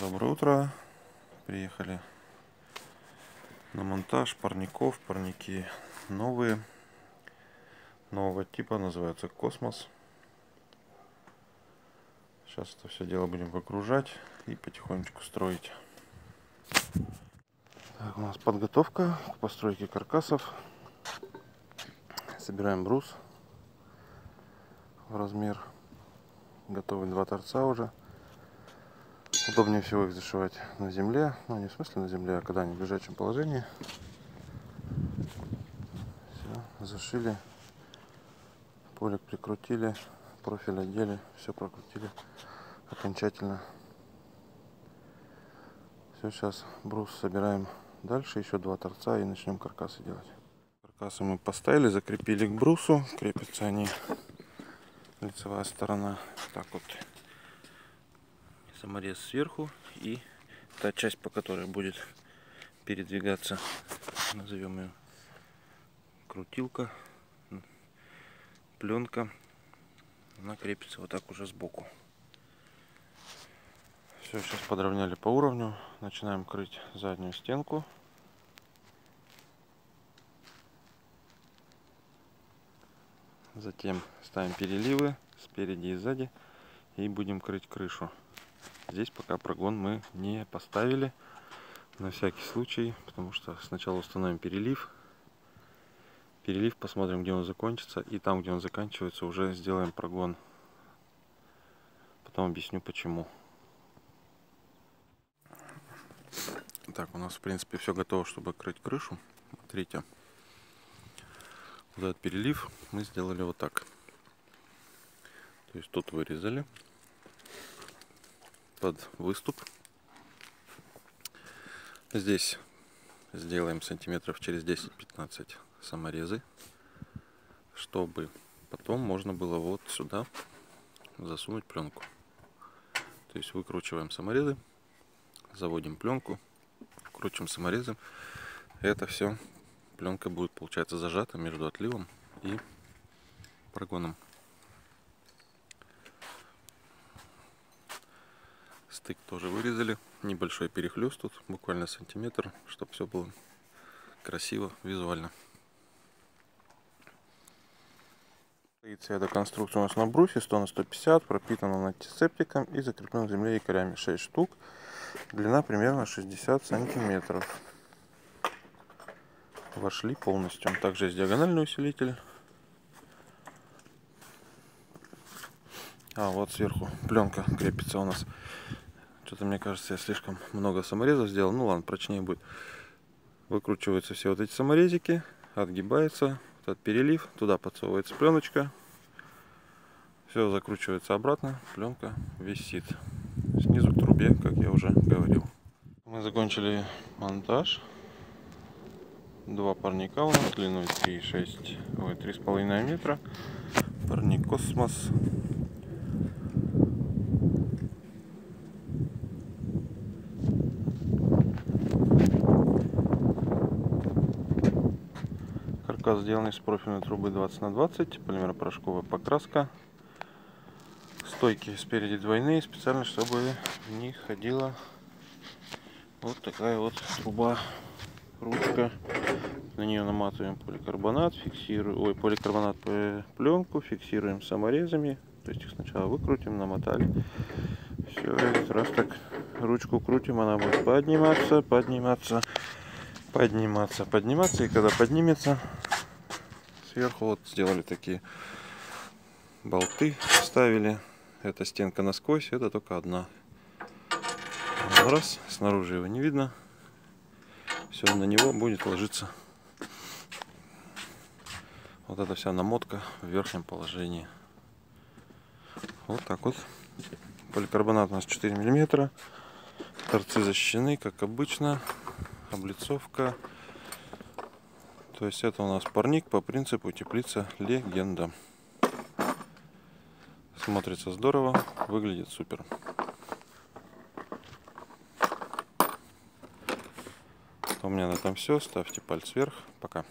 Доброе утро. Приехали на монтаж парников. Парники новые. Нового типа. Называются Космос. Сейчас это все дело будем выгружать и потихонечку строить. Так, у нас подготовка к постройке каркасов. Собираем брус в размер. Готовы два торца уже. Удобнее всего их зашивать на земле. Ну, не в смысле на земле, а когда они в лежачем положении. Все, зашили. Полик прикрутили. Профиль одели. Все прокрутили окончательно. Все, сейчас брус собираем дальше. Еще два торца и начнем каркасы делать. Каркасы мы поставили, закрепили к брусу. Крепятся они лицевая сторона так вот саморез сверху и та часть, по которой будет передвигаться, назовем ее крутилка, пленка, она крепится вот так уже сбоку. Все, сейчас подровняли по уровню, начинаем крыть заднюю стенку. Затем ставим переливы спереди и сзади и будем крыть крышу. Здесь пока прогон мы не поставили. На всякий случай, потому что сначала установим перелив. Перелив посмотрим, где он закончится. И там, где он заканчивается, уже сделаем прогон. Потом объясню, почему. Так, у нас, в принципе, все готово, чтобы крыть крышу. Смотрите. Вот этот перелив мы сделали вот так. То есть тут вырезали под выступ. Здесь сделаем сантиметров через 10-15 саморезы, чтобы потом можно было вот сюда засунуть пленку. То есть выкручиваем саморезы, заводим пленку, крутим саморезы. Это все пленка будет получается зажата между отливом и прогоном. Стык тоже вырезали. Небольшой перехлест тут, буквально сантиметр, чтобы все было красиво, визуально. Стоит вся эта конструкция у нас на брусе 100 на 150, пропитана антисептиком и закреплена в земле якорями 6 штук. Длина примерно 60 сантиметров. Вошли полностью. Также есть диагональный усилитель. А вот сверху пленка крепится у нас что-то мне кажется, я слишком много саморезов сделал. Ну ладно, прочнее будет. Выкручиваются все вот эти саморезики, отгибается этот перелив, туда подсовывается пленочка. Все закручивается обратно, пленка висит. Снизу к трубе, как я уже говорил. Мы закончили монтаж. Два парника у нас длиной 3,6, ой, 3,5 метра. Парник Космос Каркас сделан из профильной трубы 20 на 20, полимеропорошковая покраска. Стойки спереди двойные, специально, чтобы в них ходила вот такая вот труба, ручка. На нее наматываем поликарбонат, фиксируем, ой, поликарбонат пленку, фиксируем саморезами. То есть их сначала выкрутим, намотали. Все, раз так ручку крутим, она будет подниматься, подниматься, подниматься, подниматься. И когда поднимется, сверху вот сделали такие болты, ставили. Эта стенка насквозь, это только одна. Раз, снаружи его не видно. Все, на него будет ложиться вот эта вся намотка в верхнем положении. Вот так вот. Поликарбонат у нас 4 миллиметра. Торцы защищены, как обычно. Облицовка. То есть это у нас парник по принципу теплица легенда. Смотрится здорово, выглядит супер. У меня на этом все. Ставьте палец вверх. Пока.